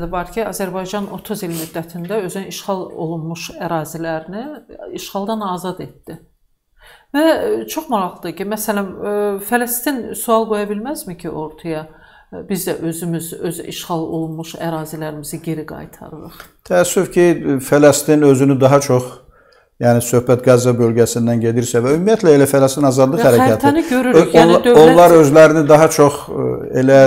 var ki, Azərbaycan 30 il müddətində özünün işğal olunmuş ərazilərini işğaldan azad etdi. Və e, çox maraqlıdır ki, məsələn, e, Fələstin sual qoya bilməzmi ki, ortaya e, biz də özümüz öz işğal olunmuş ərazilərimizi geri qaytarırıq? Təəssüf ki, Fələstin özünü daha çox Yəni söhbət Qəzza bölgəsindən gedirsə və ümumiyyətlə elə Fələstin azadlıq və hərəkatı görürük. Yəni dövlət... onlar özlərini daha çox elə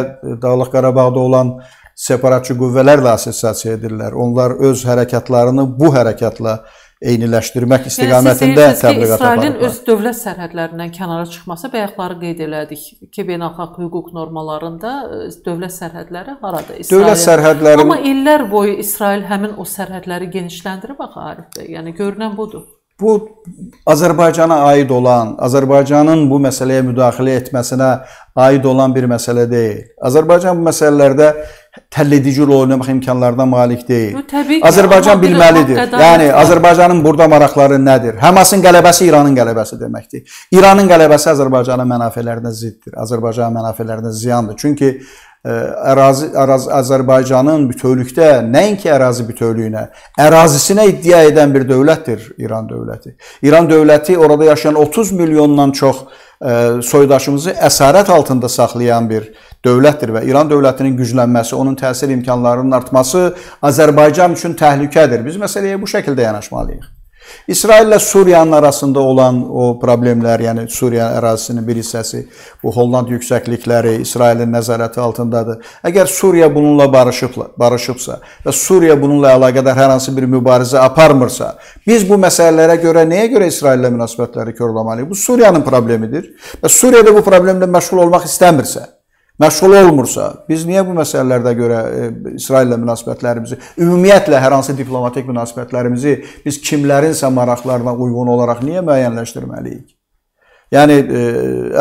Dağlıq Qarabağda olan separatçı qüvvələrlə assosiasiya edirlər. Onlar öz hərəkatlarını bu hərəkatla eyniləşdirmək istiqamətində yəni, təbliğat aparırlar. İsrailin öz dövlət sərhədlərindən kənara çıxması bayaqları qeyd elədik ki, beynəlxalq hüquq normalarında e, dövlət sərhədləri harada? İsrail. Dövlət sərhədləri Amma illər boyu İsrail həmin o sərhədləri genişləndirib axı Arif bəy. Yəni görünən budur. Bu Azərbaycana aid olan, Azərbaycanın bu məsələyə müdaxilə etməsinə aid olan bir məsələ deyil. Azərbaycan bu məsələlərdə təlledici rol oynamaq imkanlarına malik deyil. Təbii ki, Azərbaycan bilməlidir. Yəni Azərbaycanın burada maraqları nədir? Həmasın qələbəsi İranın qələbəsi deməkdir. İranın qələbəsi Azərbaycanın mənafələrinə ziddir. Azərbaycanın mənafələrinə ziyandır. Çünki ərazi, ərazi Azərbaycanın bütövlükdə nəinki ərazi bütövlüyünə, ərazisinə iddia edən bir dövlətdir İran dövləti. İran dövləti orada yaşayan 30 milyondan çox ə, soydaşımızı əsarət altında saxlayan bir dövlətdir və İran dövlətinin güclənməsi, onun təsir imkanlarının artması Azərbaycan üçün təhlükədir. Biz məsələyə bu şəkildə yanaşmalıyıq. İsraillə Suriyanın arasında olan o problemlər, yəni Suriya ərazisinin bir hissəsi, bu Holland yüksəklikləri İsrailin nəzarəti altındadır. Əgər Suriya bununla barışıbla, barışıbsa və Suriya bununla əlaqədar hər hansı bir mübarizə aparmırsa, biz bu məsələlərə görə nəyə görə İsraillə münasibətləri korlamalıyıq? Bu Suriyanın problemidir və Suriyada bu problemlə məşğul olmaq istəmirsə, məşğul olmursa, biz niyə bu məsələlərdə görə e, İsraillə münasibətlərimizi, ümumiyyətlə hər hansı diplomatik münasibətlərimizi biz kimlərinsə maraqlarına uyğun olaraq niyə müəyyənləşdirməliyik? Yəni e,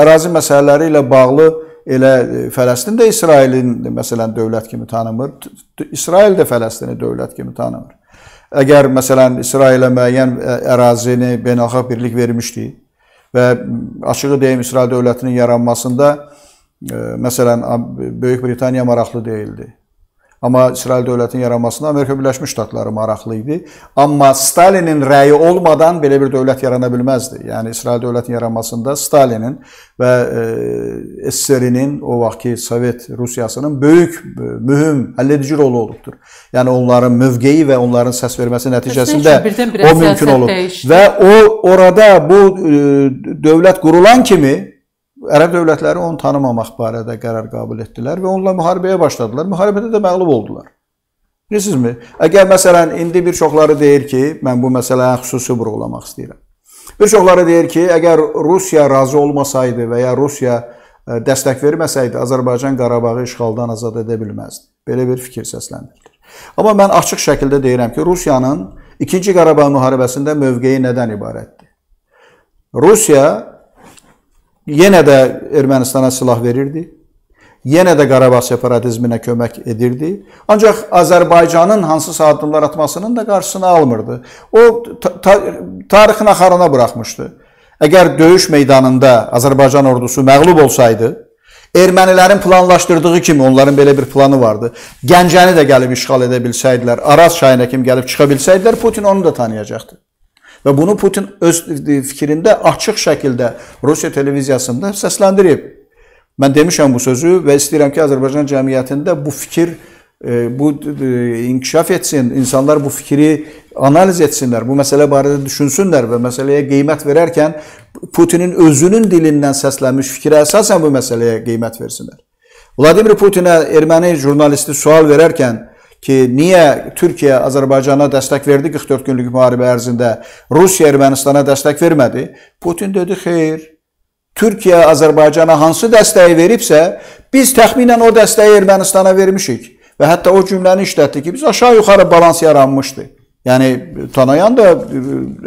ərazi məsələləri ilə bağlı elə e, Fələstin də İsrailin məsələn dövlət kimi tanımır, İsrail də Fələstini dövlət kimi tanımır. Əgər məsələn İsrailə müəyyən ərazini beynəlxalq birlik vermişdi və açığı deyim İsrail dövlətinin yaranmasında Məsələn, Böyük Britaniya maraqlı deyildi. Amma İsrail dövlətinin yaranmasına Amerika Birləşmiş Ştatları maraqlı idi. Amma Stalinin rəyi olmadan belə bir dövlət yarana bilməzdi. Yəni İsrail dövlətinin yaranmasında Stalinin və e, SSR-nin o vaxtki Sovet Rusiyasının böyük, mühüm, həlledici rolu olubdur. Yəni onların mövqeyi və onların səs verməsi nəticəsində o mümkün olub. Və o orada bu e, dövlət qurulan kimi Ərəb dövlətləri onu tanımamaq barədə qərar qəbul etdilər və onunla müharibəyə başladılar. Müharibədə də məğlub oldular. Bilirsinizmi? Əgər məsələn indi bir çoxları deyir ki, mən bu məsələyə xüsusi vurğulamaq istəyirəm. Bir çoxları deyir ki, əgər Rusiya razı olmasaydı və ya Rusiya e, dəstək verməsəydi, Azərbaycan Qarabağı işğaldan azad edə bilməzdi. Belə bir fikir səsləndirilir. Amma mən açıq şəkildə deyirəm ki, Rusiyanın 2-ci Qarabağ müharibəsində mövqeyi nədən ibarətdir? Rusiya yenə də Ermənistana silah verirdi. Yenə də Qarabağ separatizminə kömək edirdi. Ancaq Azərbaycanın hansısa addımlar atmasının da qarşısını almırdı. O ta tarixin axarına buraxmışdı. Əgər döyüş meydanında Azərbaycan ordusu məğlub olsaydı, ermənilərin planlaşdırdığı kimi onların belə bir planı vardı. Gəncəni də gəlib işğal edə bilsəydilər, Araz çayına kim gəlib çıxa bilsəydilər, Putin onu da tanıyacaqdı. Və bunu Putin öz fikrində açıq şəkildə Rusiya televiziyasında səsləndirib. Mən demişəm bu sözü və istəyirəm ki, Azərbaycan cəmiyyətində bu fikir e, bu e, inkişaf etsin, insanlar bu fikri analiz etsinlər, bu məsələ barədə düşünsünlər və məsələyə qiymət verərkən Putinin özünün dilindən səslənmiş fikrə əsasən bu məsələyə qiymət versinlər. Vladimir Putinə erməni jurnalisti sual verərkən ki, niyə Türkiyə Azərbaycana dəstək verdi 44 günlük müharibə ərzində, Rusiya Ermənistana dəstək vermədi? Putin dedi, xeyr. Türkiyə Azərbaycana hansı dəstəyi veribsə, biz təxminən o dəstəyi Ermənistana vermişik. Və hətta o cümləni işlətdi ki, biz aşağı-yuxarı balans yaranmışdı. Yəni Tanayan da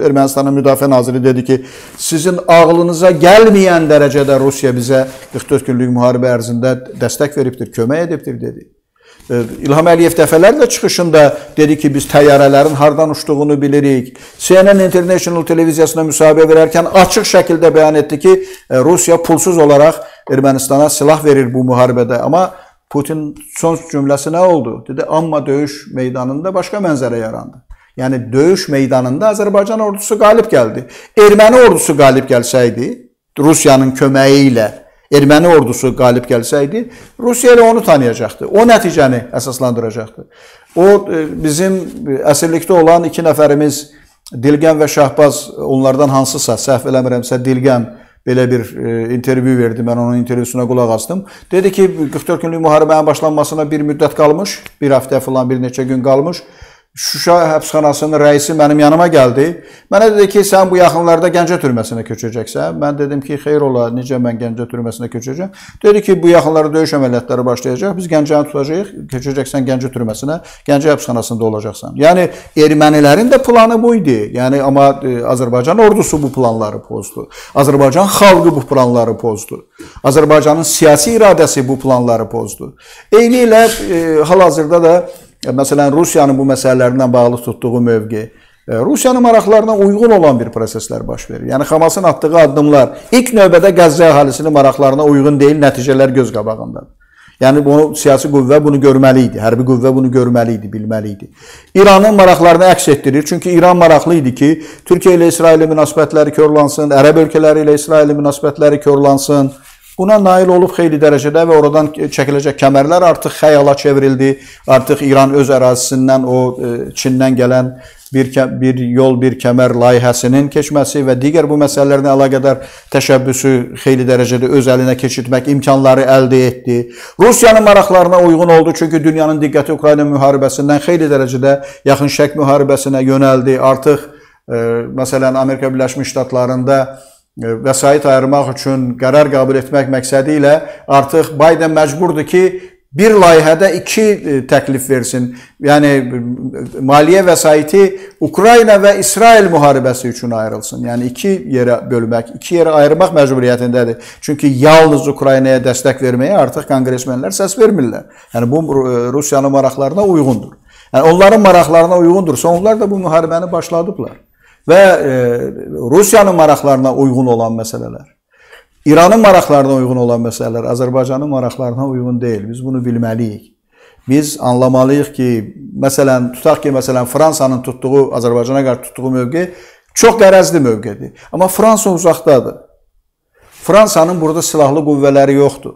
Ermənistanın müdafiə naziri dedi ki, sizin ağlınıza gəlməyən dərəcədə Rusiya bizə 44 günlük müharibə ərzində dəstək veribdir, kömək edibdir dedi. İlham Əliyev dəfələrlə çıxışında dedi ki, biz təyyarələrin hardan uçduğunu bilirik. CNN International televiziyasına müsahibə verərkən açıq şəkildə bəyan etdi ki, Rusiya pulsuz olaraq Ermənistana silah verir bu müharibədə. Amma Putin son cümləsi nə oldu? Dedi, amma döyüş meydanında başqa mənzərə yarandı. Yəni döyüş meydanında Azərbaycan ordusu qalib gəldi. Erməni ordusu qalib gəlsəydi, Rusiyanın köməyi ilə erməni ordusu qalib gəlsəydi, Rusiya elə onu tanıyacaqdı. O nəticəni əsaslandıracaqdı. O e, bizim əsirlikdə olan iki nəfərimiz Dilgən və Şahbaz onlardan hansısa səhv eləmirəmsə Dilgən belə bir e, intervyu verdi. Mən onun intervyusuna qulaq asdım. Dedi ki, 44 günlük müharibənin başlanmasına bir müddət qalmış, bir həftə falan, bir neçə gün qalmış. Şuşa həbsxanasının rəisi mənim yanıma gəldi. Mənə dedi ki, sən bu yaxınlarda Gəncə türməsinə köçəcəksən. Mən dedim ki, xeyr ola, necə mən Gəncə türməsinə köçəcəm? Dedi ki, bu yaxınlarda döyüş əməliyyatları başlayacaq. Biz Gəncəni tutacağıq. Köçəcəksən Gəncə türməsinə, Gəncə həbsxanasında olacaqsan. Yəni ermənilərin də planı bu idi. Yəni amma e, Azərbaycan ordusu bu planları pozdu. Azərbaycan xalqı bu planları pozdu. Azərbaycanın siyasi iradəsi bu planları pozdu. Eyni ilə e, hal-hazırda da Məsələn, Rusiyanın bu məsələlərlə bağlı tutduğu mövqe e, Rusiyanın maraqlarına uyğun olan bir proseslər baş verir. Yəni Hamasın atdığı addımlar ilk növbədə Qəzza əhalisinin maraqlarına uyğun deyil, nəticələr göz qabağındadır. Yəni bunu siyasi qüvvə bunu görməli idi, hərbi qüvvə bunu görməli idi, bilməli idi. İranın maraqlarını əks etdirir. Çünki İran maraqlı idi ki, Türkiyə ilə İsrail münasibətləri korlansın, ərəb ölkələri ilə İsrail münasibətləri korlansın. Buna nail olub xeyli dərəcədə və oradan çəkiləcək kəmərlər artıq xəyala çevrildi. Artıq İran öz ərazisindən o e, Çindən gələn bir bir yol, bir kəmər layihəsinin keçməsi və digər bu məsələlərlə əlaqədar təşəbbüsü xeyli dərəcədə öz əlinə keçirtmək imkanları əldə etdi. Rusiyanın maraqlarına uyğun oldu, çünki dünyanın diqqəti Ukrayna müharibəsindən xeyli dərəcədə yaxın şərq müharibəsinə yönəldi. Artıq e, məsələn Amerika Birləşmiş Ştatlarında vəsait ayırmaq üçün qərar qəbul etmək məqsədi ilə artıq Bayden məcburdur ki, bir layihədə iki e, təklif versin. Yəni maliyyə vəsaiti Ukrayna və İsrail müharibəsi üçün ayrılsın. Yəni iki yerə bölmək, iki yerə ayırmaq məcburiyyətindədir. Çünki yalnız Ukraynaya dəstək verməyə artıq konqresmenlər səs vermirlər. Yəni bu e, Rusiyanın maraqlarına uyğundur. Yəni onların maraqlarına uyğundursa, onlar da bu müharibəni başladıblar və e, Rusiyanın maraqlarına uyğun olan məsələlər, İranın maraqlarına uyğun olan məsələlər Azərbaycanın maraqlarına uyğun deyil. Biz bunu bilməliyik. Biz anlamalıyıq ki, məsələn, tutaq ki, məsələn, Fransanın tutduğu, Azərbaycana qarşı tutduğu mövqe çox qərəzli mövqedir. Amma Fransa uzaqdadır. Fransanın burada silahlı qüvvələri yoxdur.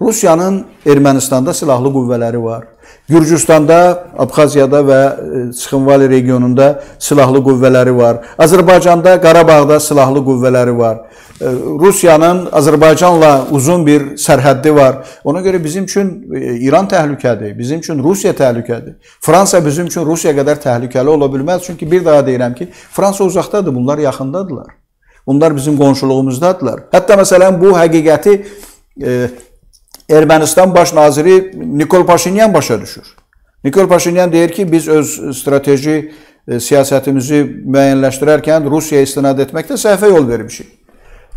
Rusiyanın Ermənistanda silahlı qüvvələri var. Gürcüstanda, Abxaziyada və e, Sıxınvali regionunda silahlı qüvvələri var. Azərbaycanda, Qarabağda silahlı qüvvələri var. E, Rusiyanın Azərbaycanla uzun bir sərhəddi var. Ona görə bizim üçün e, İran təhlükədir, bizim üçün Rusiya təhlükədir. Fransa bizim üçün Rusiya qədər təhlükəli ola bilməz. Çünki bir daha deyirəm ki, Fransa uzaqdadır, bunlar yaxındadılar. Bunlar bizim qonşuluğumuzdadılar. Hətta məsələn bu həqiqəti Ermənistan baş naziri Nikol Paşinyan başa düşür. Nikol Paşinyan deyir ki, biz öz strateji e, siyasətimizi müəyyənləşdirərkən Rusiyaya istinad etməkdə səhvə yol vermişik.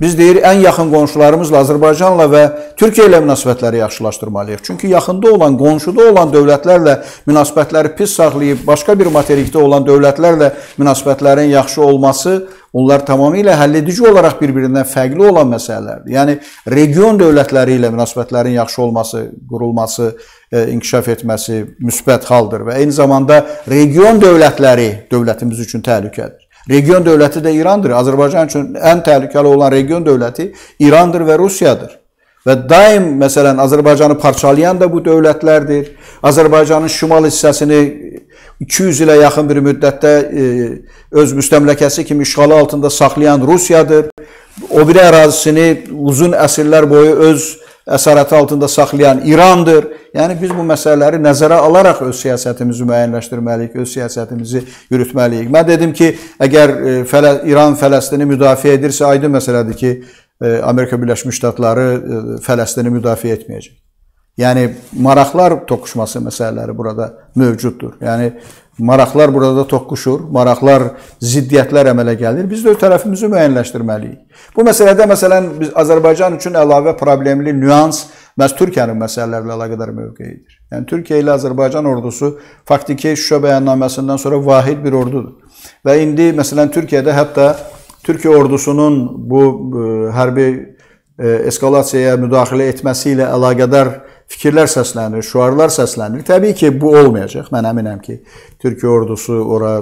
Biz deyir, ən yaxın qonşularımızla, Azərbaycanla və Türkiyə ilə münasibətləri yaxşılaşdırmalıyıq. Çünki yaxında olan, qonşuda olan dövlətlərlə münasibətləri pis saxlayıb, başqa bir materikdə olan dövlətlərlə münasibətlərin yaxşı olması Onlar tamamilə həlledici olaraq bir-birindən fərqli olan məsələlərdir. Yəni region dövlətləri ilə münasibətlərin yaxşı olması, qurulması, e, inkişaf etməsi müsbət haldır və eyni zamanda region dövlətləri dövlətimiz üçün təhlükədir. Region dövləti də İrandır. Azərbaycan üçün ən təhlükəli olan region dövləti İrandır və Rusiyadır. Və daim məsələn Azərbaycanı parçalayan da bu dövlətlərdir. Azərbaycanın şimal hissəsini 200 ilə yaxın bir müddətdə e, öz müstəmləkəsi kimi işğalı altında saxlayan Rusiyadır. O biri ərazisini uzun əsrlər boyu öz əsarəti altında saxlayan İrandır. Yəni biz bu məsələləri nəzərə alaraq öz siyasətimizi müəyyənləşdirməliyik, öz siyasətimizi yürütməliyik. Mən dedim ki, əgər e, Fələ İran Fələstini müdafiə edirsə, aydın məsələdir ki, e, Amerika Birləşmiş Ştatları Fələstini müdafiə etməyəcək. Yəni maraqlar toqquşması məsələləri burada mövcuddur. Yəni maraqlar burada toqquşur, maraqlar, ziddiyyətlər əmələ gəlir. Biz də öz tərəfimizi müəyyənləşdirməliyik. Bu məsələdə məsələn biz Azərbaycan üçün əlavə problemli nüans məhz Türkiyənin məsələlərlə əlaqədar mövqeyidir. Yəni Türkiyə ilə Azərbaycan ordusu faktiki Şuşa bəyannaməsindən sonra vahid bir ordudur. Və indi məsələn Türkiyədə hətta Türkiyə ordusunun bu e, hərbi eskalasiyaya müdaxilə etməsi ilə əlaqədar fikirlər səslənir, şüarlar səslənir. Təbii ki, bu olmayacaq. Mən əminəm ki, Türkiyə ordusu ora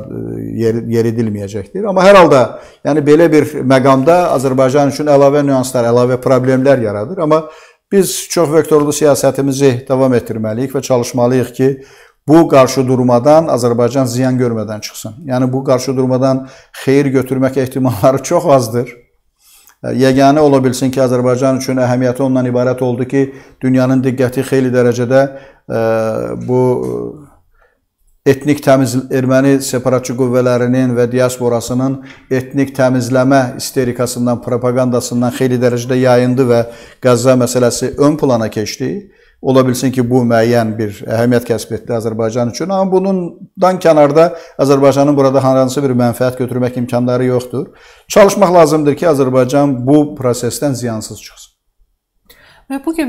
yer, yeridilməyəcəkdir. Amma hər halda, yəni belə bir məqamda Azərbaycan üçün əlavə nüanslar, əlavə problemlər yaradır. Amma biz çox vektorlu siyasətimizi davam etdirməliyik və çalışmalıyıq ki, bu qarşıdurmadan Azərbaycan ziyan görmədən çıxsın. Yəni bu qarşıdurmadan xeyir götürmək ehtimalları çox azdır yeganə ola bilsin ki, Azərbaycan üçün əhəmiyyəti ondan ibarət oldu ki, dünyanın diqqəti xeyli dərəcədə e, bu etnik təmiz erməni separatçı qüvvələrinin və diasporasının etnik təmizləmə isterikasından, propagandasından xeyli dərəcədə yayındı və Qəzza məsələsi ön plana keçdi. Ola bilsin ki, bu müəyyən bir əhəmiyyət kəsb etdi Azərbaycan üçün, amma bundan kənarda Azərbaycanın burada hansı bir mənfəət götürmək imkanları yoxdur. Çalışmaq lazımdır ki, Azərbaycan bu prosesdən ziyansız çıxsın. Və bu gün